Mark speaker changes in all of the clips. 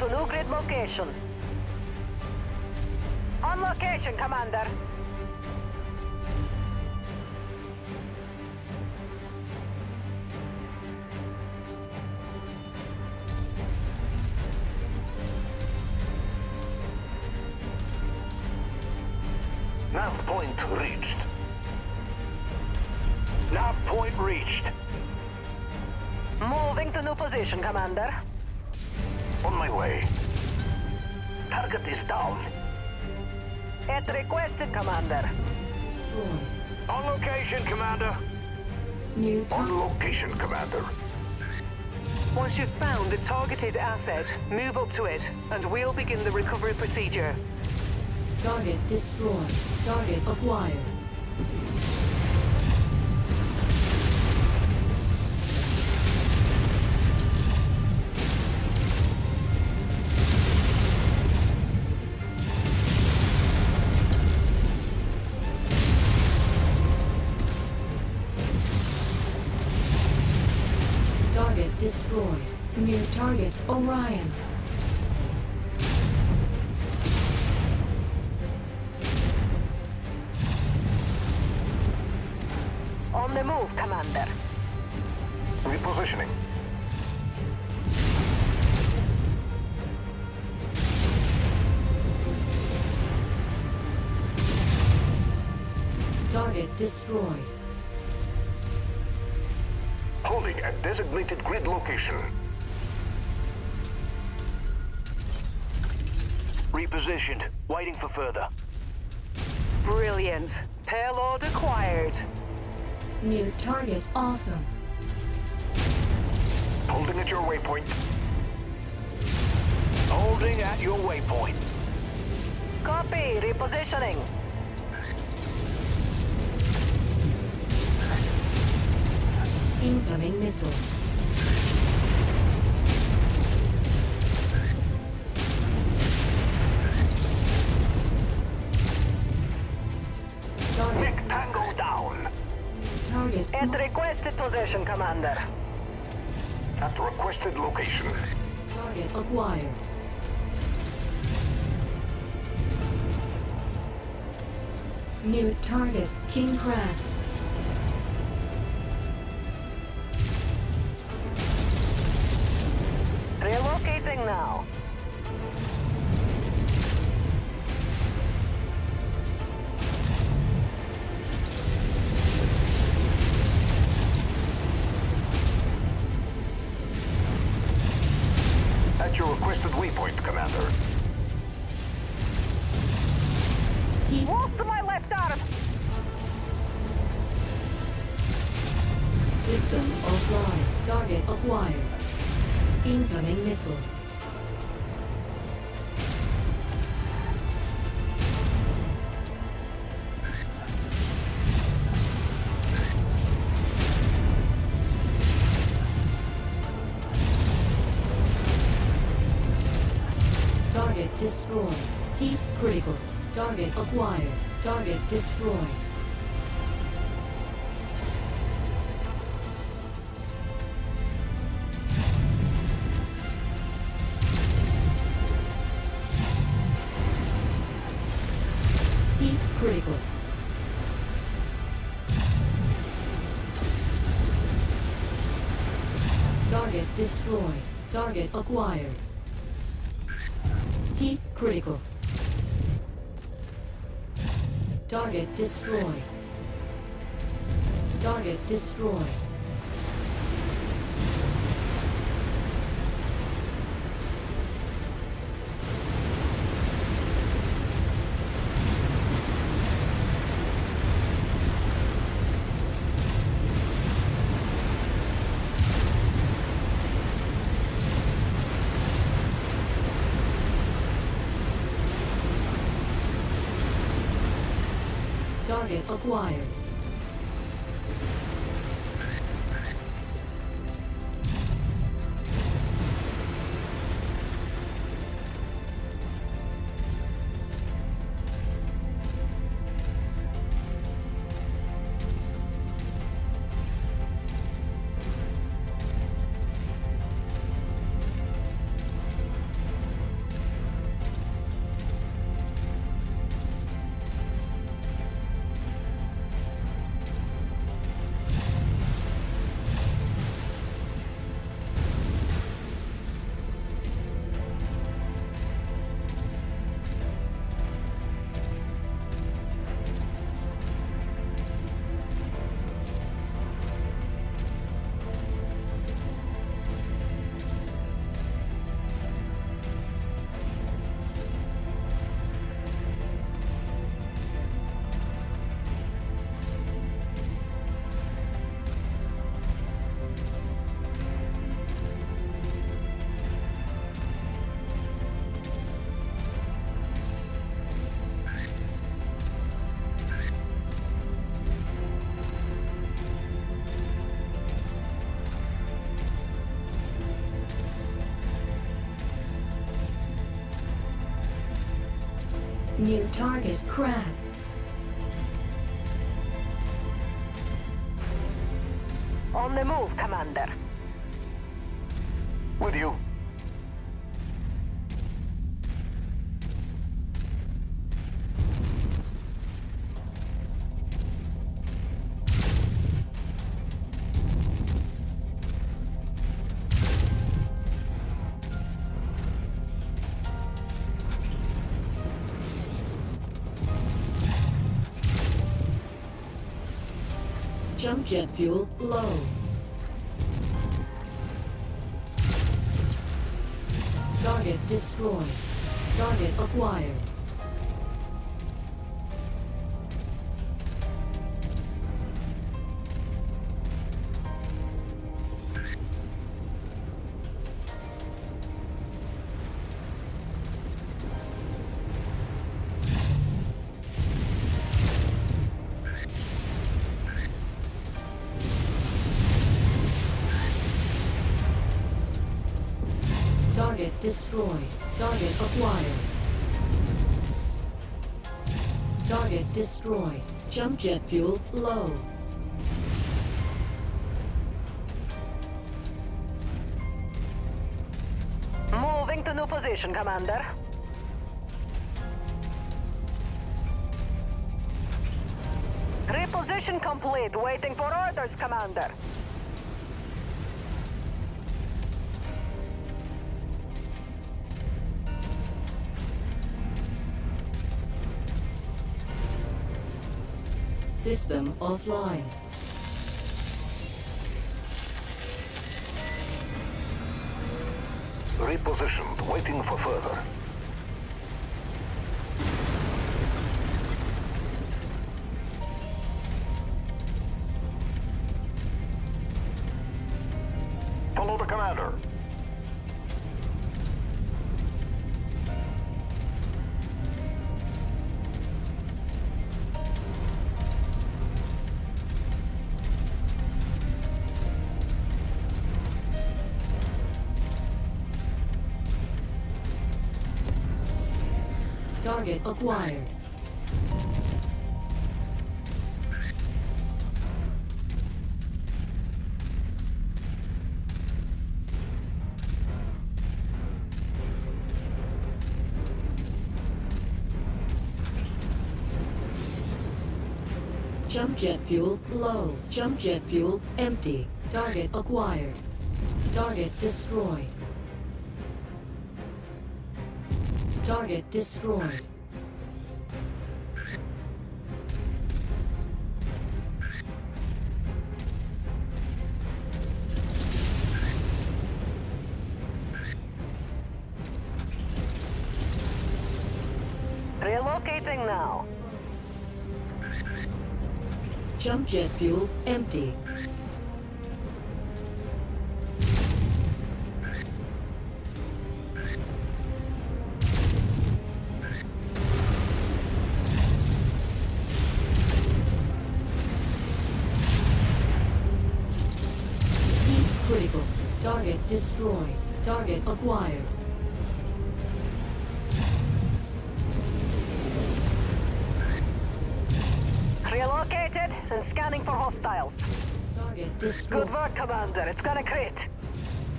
Speaker 1: to new grid location. On location, Commander.
Speaker 2: Nav point reached. Nav point reached.
Speaker 1: Moving to new position, Commander.
Speaker 2: On my way. Target is down.
Speaker 1: At requested, Commander.
Speaker 3: Destroyed.
Speaker 2: On location, Commander.
Speaker 3: New
Speaker 2: On location, Commander.
Speaker 4: Once you've found the targeted asset, move up to it, and we'll begin the recovery procedure.
Speaker 3: Target destroyed. Target acquired. Target destroyed. New target Orion.
Speaker 1: On the move, Commander.
Speaker 2: Repositioning.
Speaker 3: Target destroyed.
Speaker 2: Holding at designated grid location. Repositioned. Waiting for further.
Speaker 4: Brilliant. Payload acquired.
Speaker 3: New target awesome.
Speaker 2: Holding at your waypoint. Holding at your waypoint.
Speaker 1: Copy, repositioning.
Speaker 3: Incoming missile. Target.
Speaker 2: Nick Tango down.
Speaker 3: Target.
Speaker 1: At requested position, Commander.
Speaker 2: At requested location.
Speaker 3: Target acquired. New target, King Crab.
Speaker 1: Relocating now.
Speaker 2: At your requested waypoint, Commander.
Speaker 3: Heat
Speaker 1: Move to my left arm.
Speaker 3: system offline. Target acquired. Incoming missile. Target destroyed. Heat critical. Target acquired. Target destroyed. Target acquired. Heat critical. Target destroyed. Target destroyed. Target acquired. New target crab.
Speaker 1: On the move, Commander.
Speaker 2: With you.
Speaker 3: Jet fuel low. Target destroyed. Target acquired. Destroyed. Target acquired. Target destroyed. Jump jet fuel low.
Speaker 1: Moving to new position, Commander. Reposition complete. Waiting for orders, Commander.
Speaker 3: System offline.
Speaker 2: Repositioned, waiting for further.
Speaker 3: Target acquired. Jump jet fuel low. Jump jet fuel empty. Target acquired. Target destroyed. Target destroyed.
Speaker 1: Relocating now.
Speaker 3: Jump jet fuel empty. Heat. Target destroyed. Target acquired.
Speaker 1: Relocated and scanning for hostiles.
Speaker 3: Target
Speaker 1: Good work, Commander. It's gonna crit.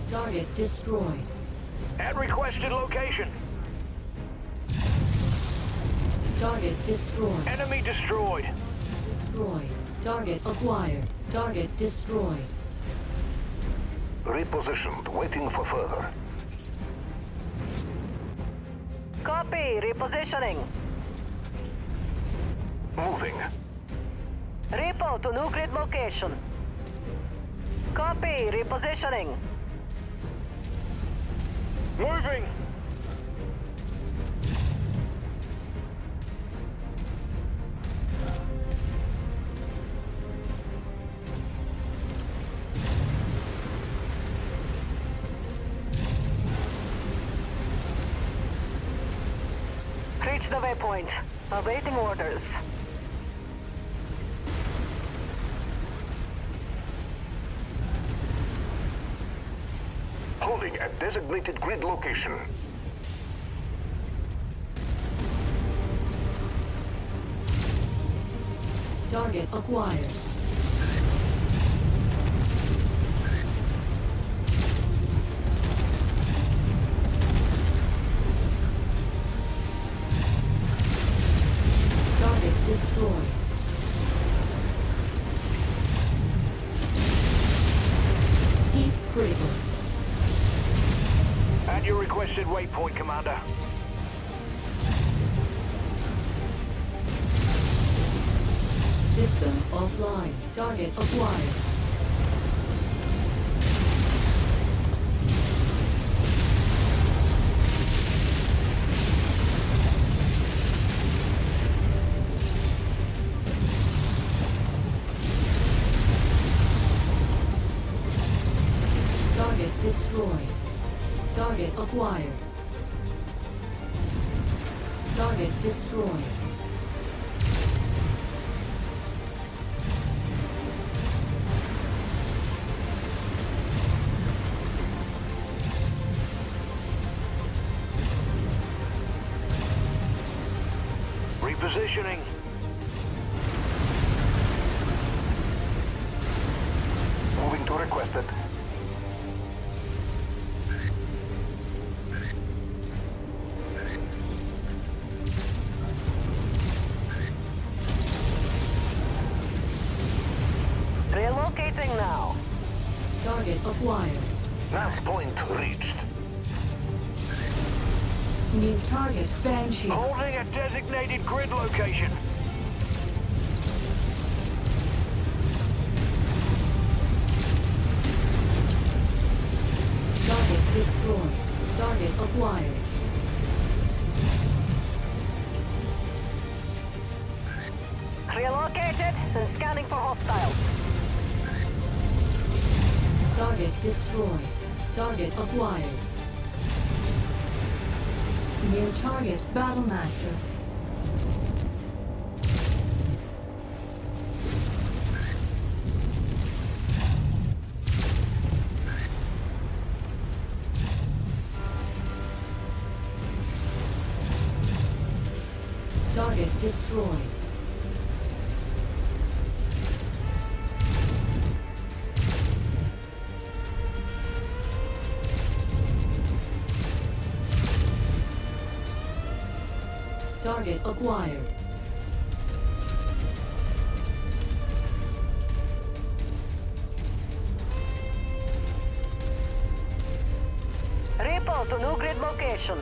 Speaker 3: Target destroyed.
Speaker 2: At requested location.
Speaker 3: Target destroyed.
Speaker 2: Enemy destroyed.
Speaker 3: Destroyed. Target acquired. Target destroyed.
Speaker 2: Repositioned, waiting for further.
Speaker 1: Copy. Repositioning.
Speaker 2: Moving.
Speaker 1: Repo to new grid location. Copy. Repositioning.
Speaker 2: Moving.
Speaker 1: reached the waypoint. Awaiting orders.
Speaker 2: Holding at designated grid location.
Speaker 3: Target acquired. System offline. Target acquired. Target destroyed. Target acquired. Target destroyed.
Speaker 2: Repositioning. Moving to requested.
Speaker 1: Relocating now.
Speaker 3: Target acquired.
Speaker 2: Nav point reached.
Speaker 3: New target Banshee.
Speaker 2: Holding a designated grid location.
Speaker 3: Target destroyed. Target acquired.
Speaker 1: Relocated and scanning for hostiles.
Speaker 3: Target destroyed. Target acquired. New target Battlemaster. Target destroyed. Acquired.
Speaker 1: Report to new grid location.